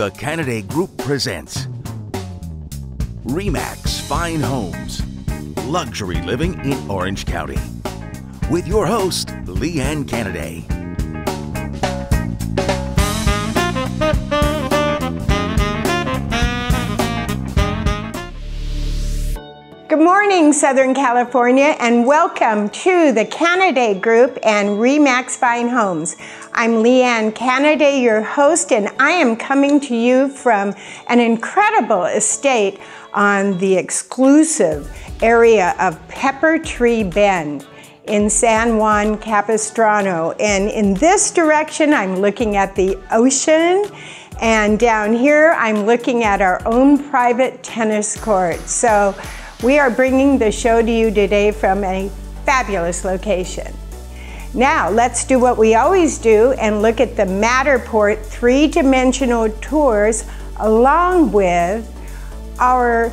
The Canaday Group presents Remax Fine Homes, Luxury Living in Orange County. With your host, Lee Ann Canaday. Good morning, Southern California, and welcome to the Canaday Group and Remax Fine Homes. I'm Lee Ann Canaday, your host, and I am coming to you from an incredible estate on the exclusive area of Pepper Tree Bend in San Juan Capistrano. And in this direction, I'm looking at the ocean. And down here, I'm looking at our own private tennis court. So we are bringing the show to you today from a fabulous location. Now, let's do what we always do and look at the Matterport three dimensional tours along with our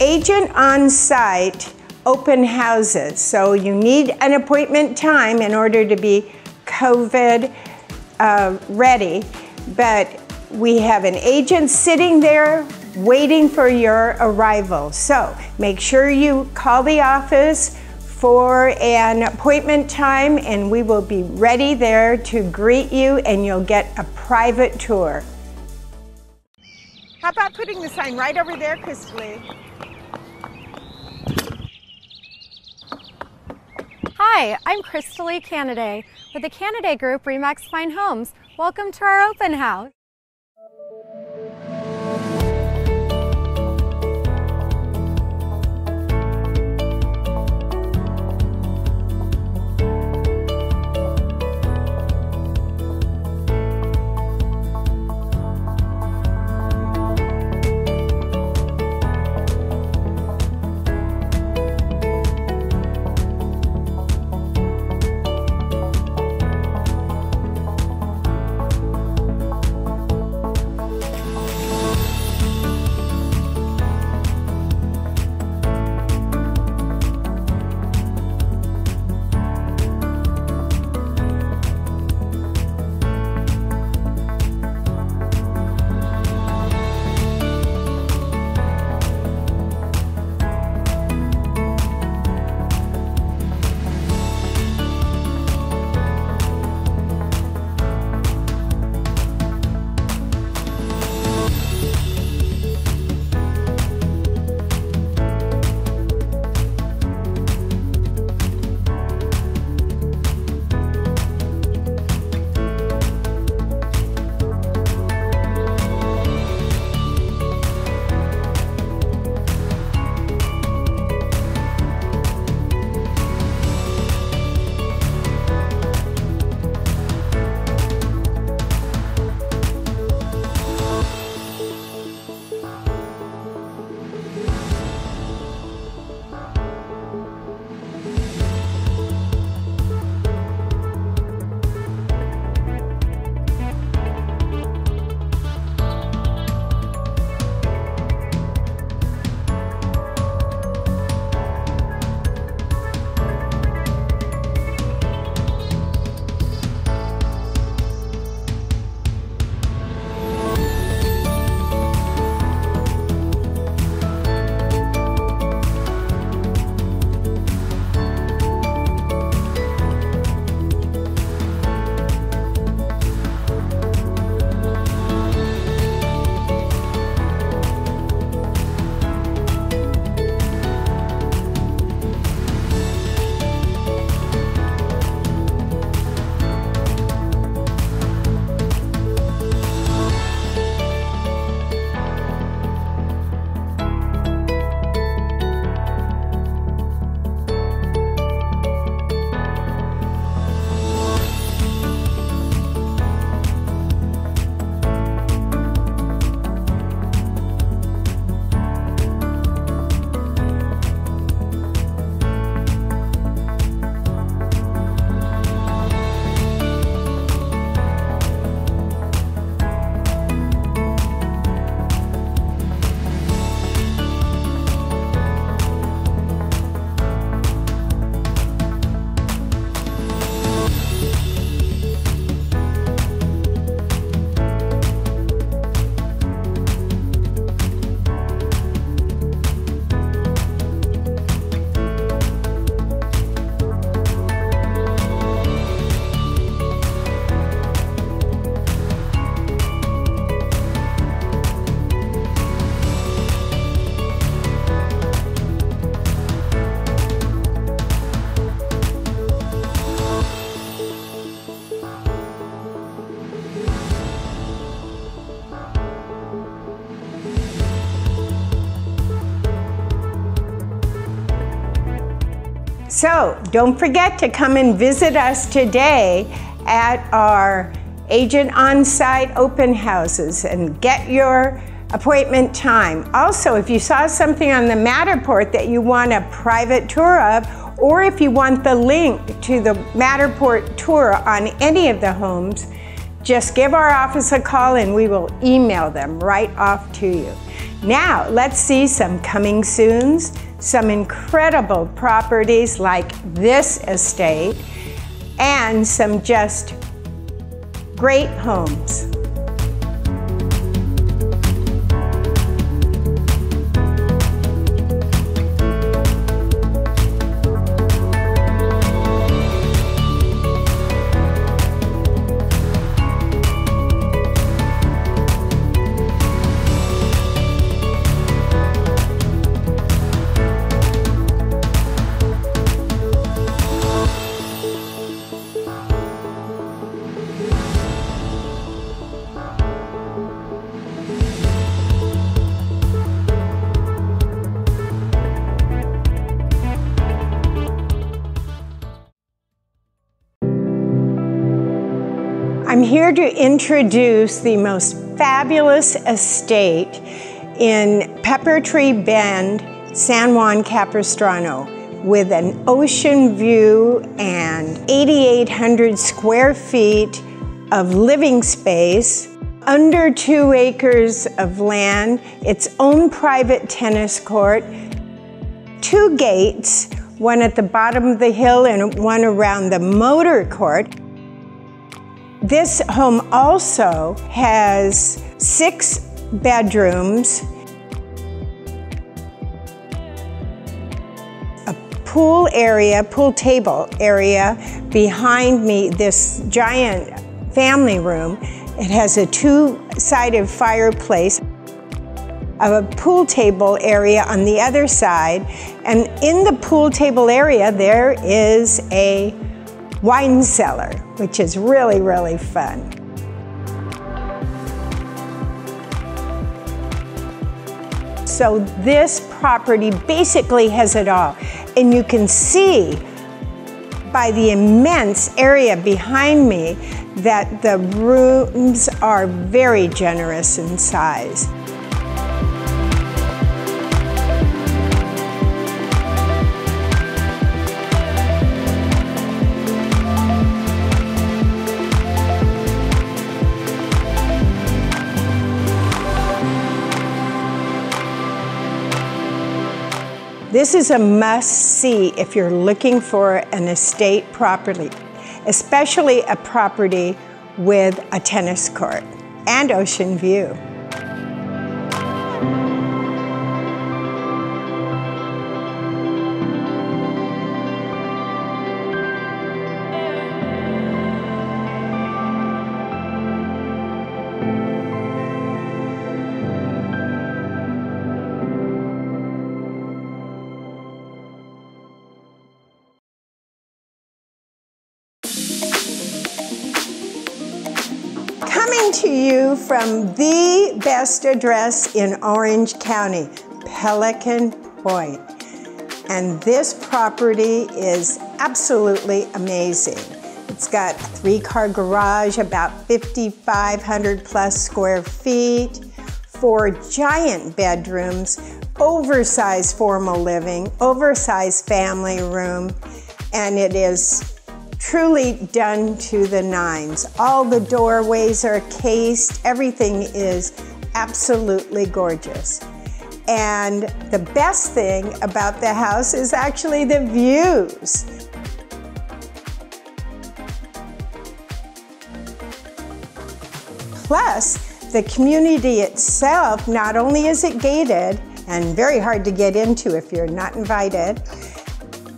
agent on site open houses. So, you need an appointment time in order to be COVID uh, ready, but we have an agent sitting there waiting for your arrival. So make sure you call the office for an appointment time and we will be ready there to greet you and you'll get a private tour. How about putting the sign right over there, Christy? Hi, I'm Crystalie Canaday with the Canaday Group Remax Fine Homes. Welcome to our open house. So don't forget to come and visit us today at our agent on site open houses and get your appointment time. Also, if you saw something on the Matterport that you want a private tour of, or if you want the link to the Matterport tour on any of the homes, just give our office a call and we will email them right off to you. Now, let's see some coming soons, some incredible properties like this estate, and some just great homes. To introduce the most fabulous estate in Pepper Tree Bend, San Juan Capistrano, with an ocean view and 8,800 square feet of living space, under two acres of land, its own private tennis court, two gates, one at the bottom of the hill and one around the motor court. This home also has six bedrooms, a pool area, pool table area behind me, this giant family room. It has a two-sided fireplace, a pool table area on the other side, and in the pool table area there is a wine cellar, which is really, really fun. So this property basically has it all. And you can see by the immense area behind me that the rooms are very generous in size. This is a must see if you're looking for an estate property, especially a property with a tennis court and ocean view. Coming to you from the best address in Orange County, Pelican Point. And this property is absolutely amazing. It's got a three car garage, about 5,500 plus square feet, four giant bedrooms, oversized formal living, oversized family room, and it is truly done to the nines. All the doorways are cased, everything is absolutely gorgeous. And the best thing about the house is actually the views. Plus, the community itself, not only is it gated and very hard to get into if you're not invited,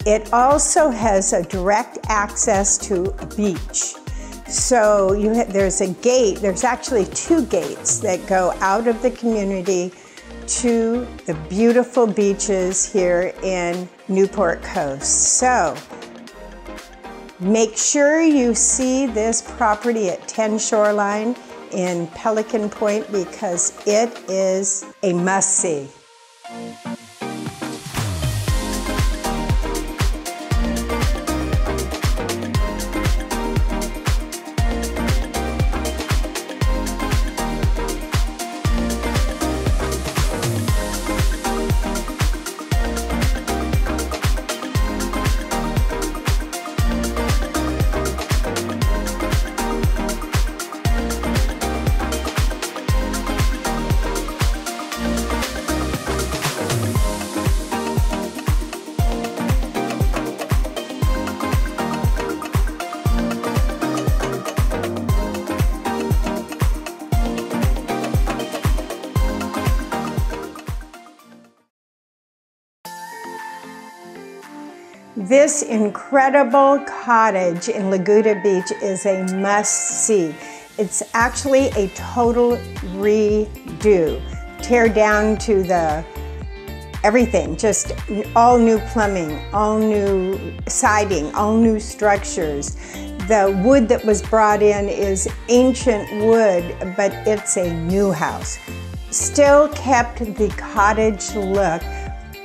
it also has a direct access to a beach. So there's a gate, there's actually two gates that go out of the community to the beautiful beaches here in Newport Coast. So make sure you see this property at 10 Shoreline in Pelican Point because it is a must see. This incredible cottage in Laguna Beach is a must see. It's actually a total redo. Tear down to the everything, just all new plumbing, all new siding, all new structures. The wood that was brought in is ancient wood, but it's a new house. Still kept the cottage look,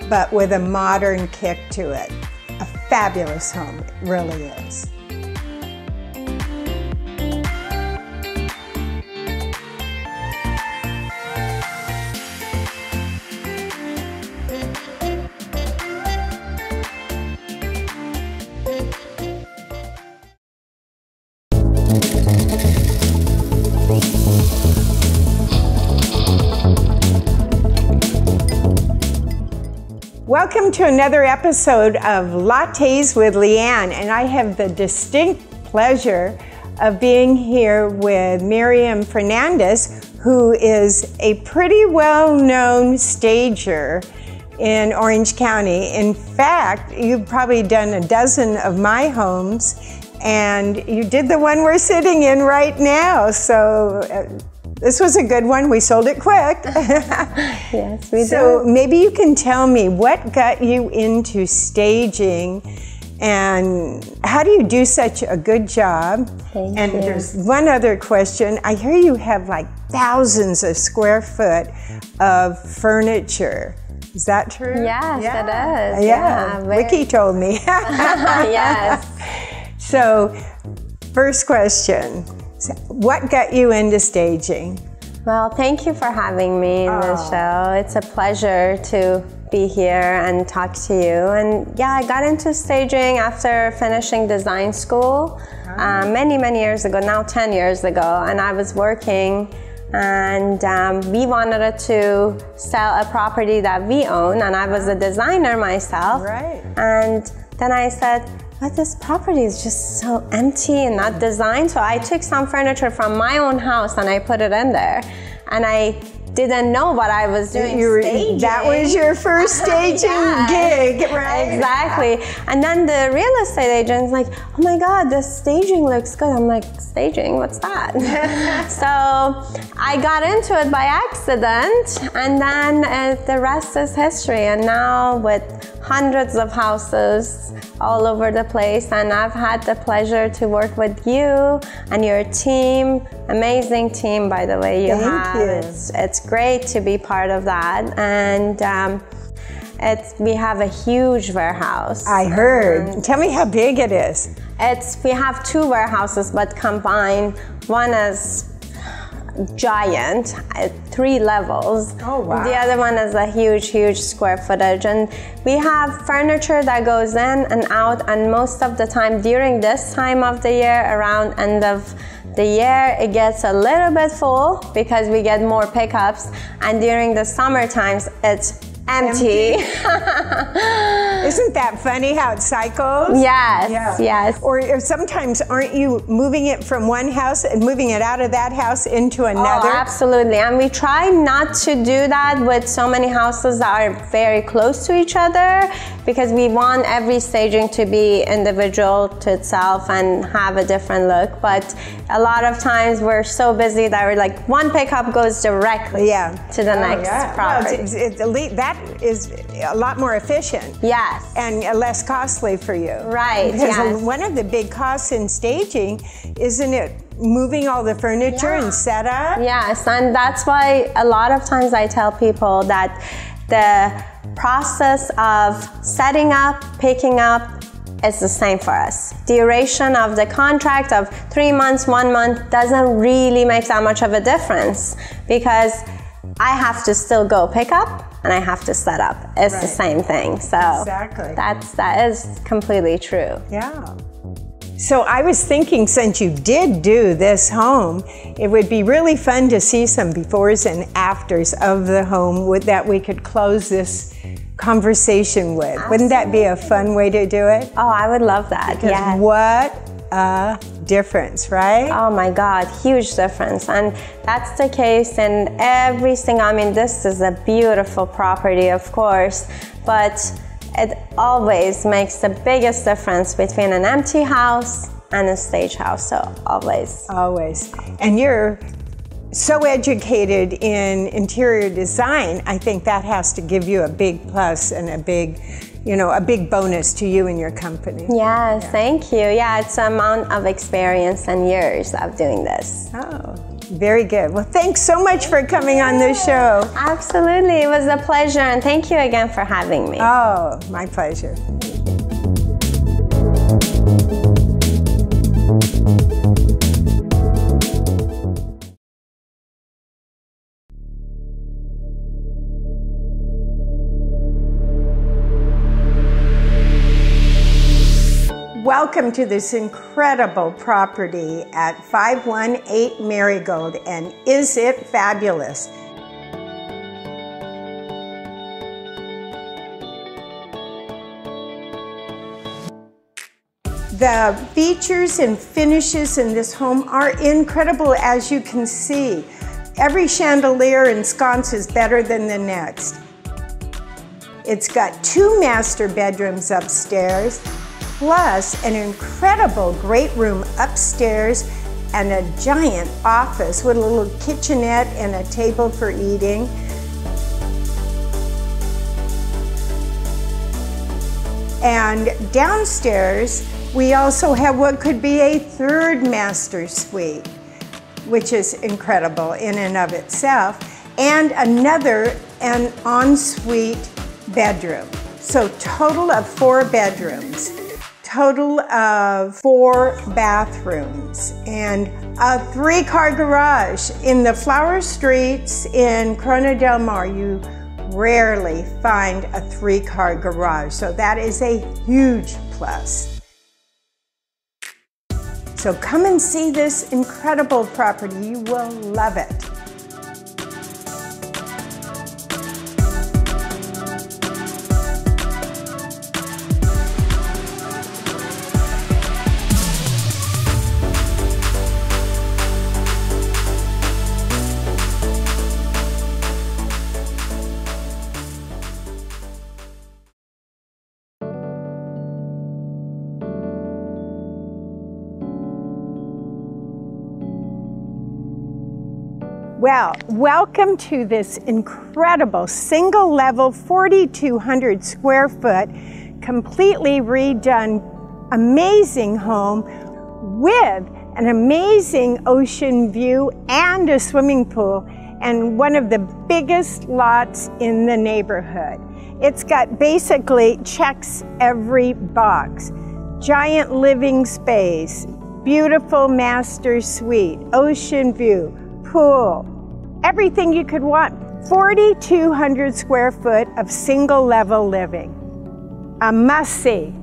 but with a modern kick to it fabulous home. It really is. Welcome to another episode of Lattes with Lee Ann, and I have the distinct pleasure of being here with Miriam Fernandez, who is a pretty well known stager in Orange County. In fact, you've probably done a dozen of my homes, and you did the one we're sitting in right now. So, uh, this was a good one. We sold it quick. yes, we so did. maybe you can tell me what got you into staging and how do you do such a good job? Thank and you. there's one other question. I hear you have like thousands of square foot of furniture. Is that true? Yes, yeah. it is. Yeah, yeah Vicky told me. yes. So, first question what got you into staging? Well, thank you for having me in oh. the show. It's a pleasure to be here and talk to you. And yeah, I got into staging after finishing design school uh, many, many years ago, now 10 years ago. And I was working and um, we wanted to sell a property that we own and I was a designer myself. Right. And then I said, but this property is just so empty and not designed. So I took some furniture from my own house and I put it in there. And I didn't know what I was doing. You were, that was your first staging gig, right? Exactly. And then the real estate agent's like, oh my God, the staging looks good. I'm like, staging? What's that? so I got into it by accident, and then uh, the rest is history. And now with hundreds of houses all over the place, and I've had the pleasure to work with you and your team. Amazing team, by the way, you Thank have. You. It's, it's great to be part of that. And um, it's, we have a huge warehouse. I heard. Tell me how big it is. It's we have two warehouses, but combined, one is giant at three levels. Oh, wow. The other one is a huge, huge square footage. And we have furniture that goes in and out, and most of the time during this time of the year, around end of the year it gets a little bit full because we get more pickups and during the summer times it's empty. Isn't that funny how it cycles? Yes, yeah. yes. Or, or, sometimes aren't you moving it from one house and moving it out of that house into oh, another? Oh, absolutely. And we try not to do that with so many houses that are very close to each other because we want every staging to be individual to itself and have a different look. But a lot of times we're so busy that we're like one pickup goes directly yeah. to the oh, next yeah. property. Well, it's, it's, that is a lot more efficient. Yes. And less costly for you. Right. Because yes. one of the big costs in staging, isn't it moving all the furniture yeah. and setup? Yes, and that's why a lot of times I tell people that the process of setting up, picking up, is the same for us. Duration of the contract of three months, one month doesn't really make that much of a difference because I have to still go pick up and I have to set up. It's right. the same thing. So exactly. that's that is completely true. Yeah. So I was thinking since you did do this home, it would be really fun to see some befores and afters of the home with, that we could close this conversation with. Absolutely. Wouldn't that be a fun way to do it? Oh, I would love that. Because yes. what a difference, right? Oh my God, huge difference. And that's the case in every single, I mean, this is a beautiful property, of course, but it always makes the biggest difference between an empty house and a stage house. So always. Always. And you're so educated in interior design. I think that has to give you a big plus and a big, you know, a big bonus to you and your company. Yes, yeah. thank you. Yeah, it's an amount of experience and years of doing this. Oh. Very good. Well, thanks so much for coming on this show. Absolutely. It was a pleasure, and thank you again for having me. Oh, my pleasure. Welcome to this incredible property at 518 Marigold, and is it fabulous? The features and finishes in this home are incredible as you can see. Every chandelier and sconce is better than the next. It's got two master bedrooms upstairs, plus an incredible great room upstairs and a giant office with a little kitchenette and a table for eating. And downstairs, we also have what could be a third master suite, which is incredible in and of itself, and another, an ensuite bedroom. So total of four bedrooms total of four bathrooms and a three car garage. In the flower streets in Corona del Mar, you rarely find a three car garage. So that is a huge plus. So come and see this incredible property. You will love it. Well, welcome to this incredible single level 4,200 square foot, completely redone, amazing home with an amazing ocean view and a swimming pool and one of the biggest lots in the neighborhood. It's got basically checks every box. Giant living space, beautiful master suite, ocean view, pool, everything you could want. 4,200 square foot of single level living. A must see.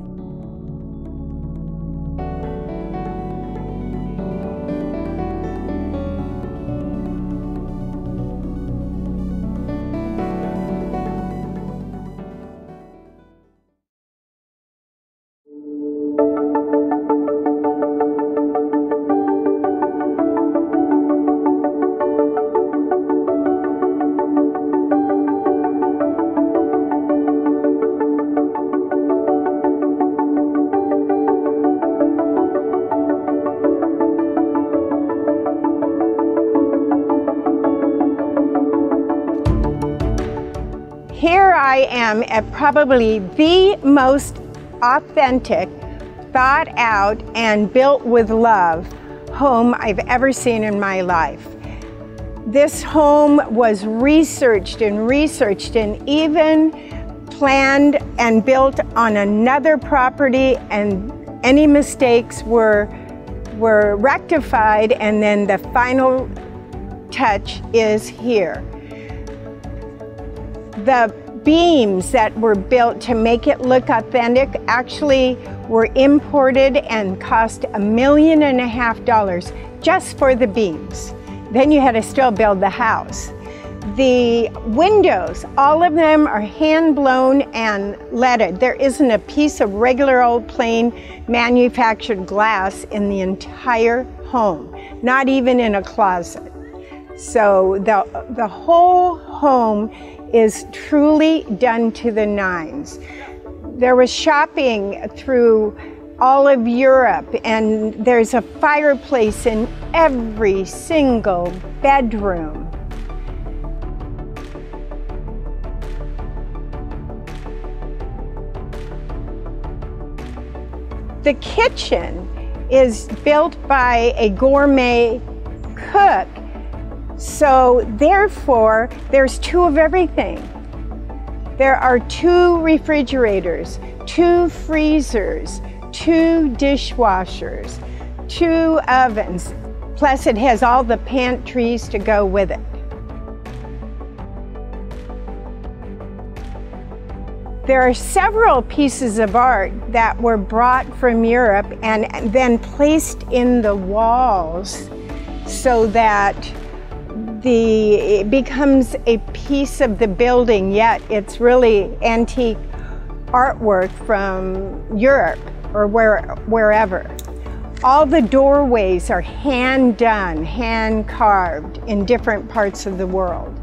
Am at probably the most authentic, thought out, and built with love home I've ever seen in my life. This home was researched and researched and even planned and built on another property and any mistakes were, were rectified and then the final touch is here the beams that were built to make it look authentic actually were imported and cost a million and a half dollars just for the beams. Then you had to still build the house. The windows, all of them are hand blown and leaded. There isn't a piece of regular old plain manufactured glass in the entire home, not even in a closet. So the, the whole home is truly done to the nines. There was shopping through all of Europe, and there's a fireplace in every single bedroom. The kitchen is built by a gourmet cook, so therefore there's two of everything. There are two refrigerators, two freezers, two dishwashers, two ovens, plus it has all the pantries to go with it. There are several pieces of art that were brought from Europe and then placed in the walls so that the, it becomes a piece of the building, yet it's really antique artwork from Europe or where, wherever. All the doorways are hand done, hand carved in different parts of the world.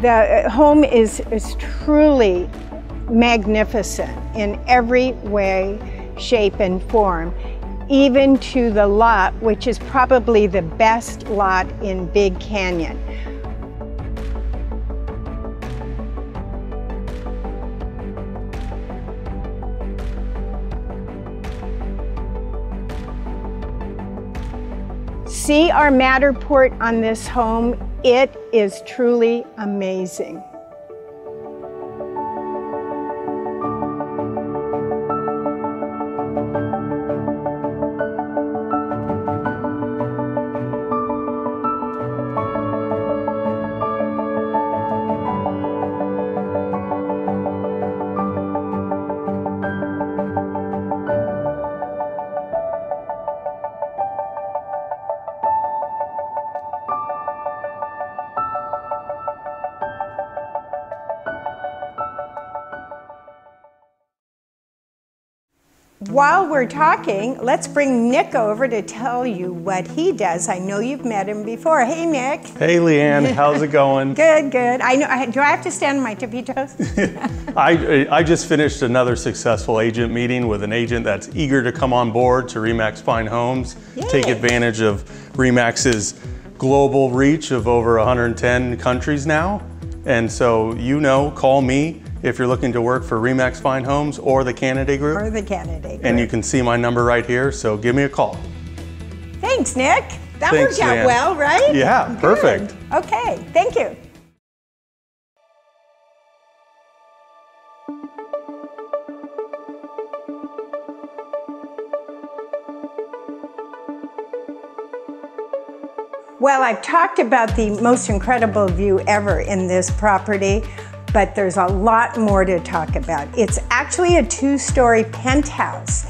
The uh, home is, is truly magnificent in every way, shape, and form, even to the lot, which is probably the best lot in Big Canyon. See our Matterport on this home. It is truly amazing. While we're talking, let's bring Nick over to tell you what he does. I know you've met him before. Hey, Nick. Hey, Lee Ann. How's it going? good, good. I know. I, Do I have to stand on my tippy toes? I, I just finished another successful agent meeting with an agent that's eager to come on board to Remax Fine Homes, Yay. take advantage of Remax's global reach of over 110 countries now. And so, you know, call me if you're looking to work for Remax Fine Homes or the Canaday Group. Or the Canaday Group. And you can see my number right here, so give me a call. Thanks, Nick. That Thanks, worked out well, right? Yeah, Good. perfect. Okay, thank you. Well, I've talked about the most incredible view ever in this property, but there's a lot more to talk about. It's actually a two-story penthouse.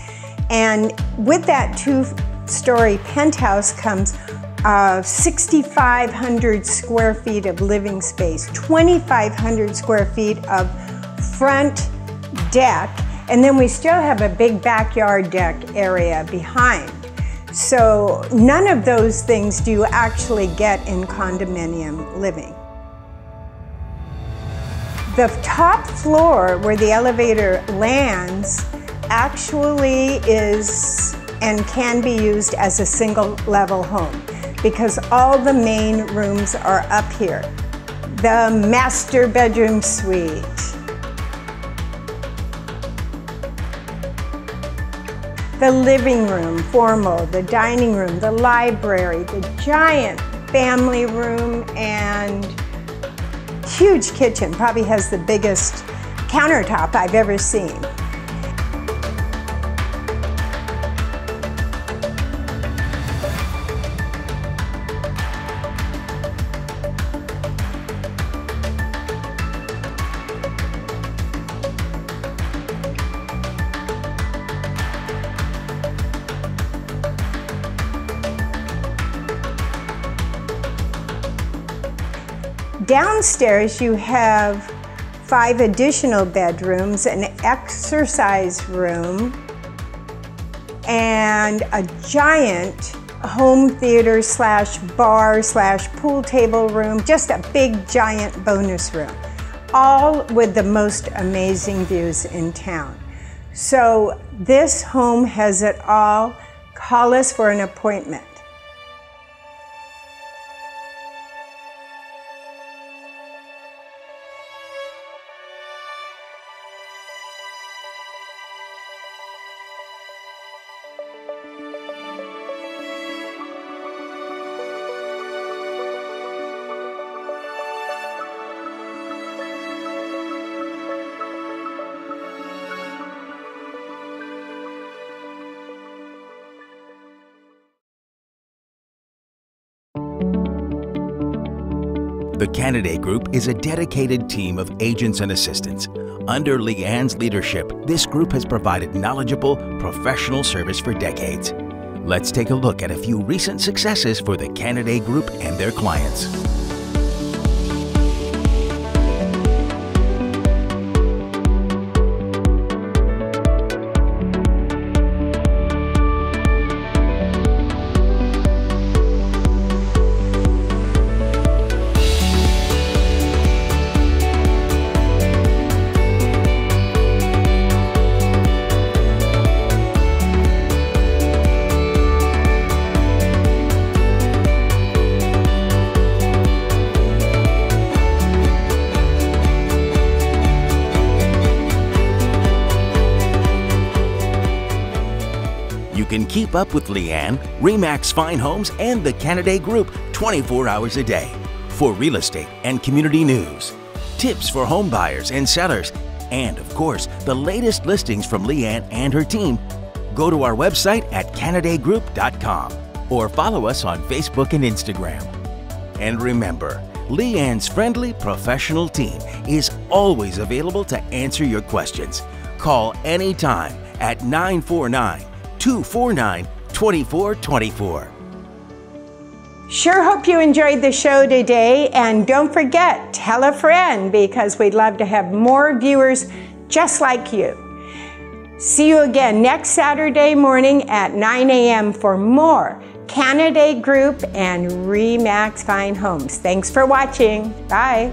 And with that two-story penthouse comes uh, 6,500 square feet of living space, 2,500 square feet of front deck, and then we still have a big backyard deck area behind. So none of those things do you actually get in condominium living. The top floor where the elevator lands actually is and can be used as a single level home because all the main rooms are up here. The master bedroom suite. The living room, formal, the dining room, the library, the giant family room, and huge kitchen, probably has the biggest countertop I've ever seen. Downstairs, you have five additional bedrooms, an exercise room, and a giant home theater slash bar slash pool table room, just a big giant bonus room, all with the most amazing views in town. So this home has it all. Call us for an appointment. The Canaday Group is a dedicated team of agents and assistants. Under Lee Ann's leadership, this group has provided knowledgeable, professional service for decades. Let's take a look at a few recent successes for the Canaday Group and their clients. Up with Lee Ann, Remax Fine Homes, and the Canaday Group 24 hours a day for real estate and community news, tips for home buyers and sellers, and of course, the latest listings from Lee Ann and her team. Go to our website at CanadayGroup.com or follow us on Facebook and Instagram. And remember, Lee Ann's friendly professional team is always available to answer your questions. Call anytime at 949 249 2424. Sure hope you enjoyed the show today. And don't forget, tell a friend because we'd love to have more viewers just like you. See you again next Saturday morning at 9 a.m. for more Canaday Group and Remax Fine Homes. Thanks for watching. Bye.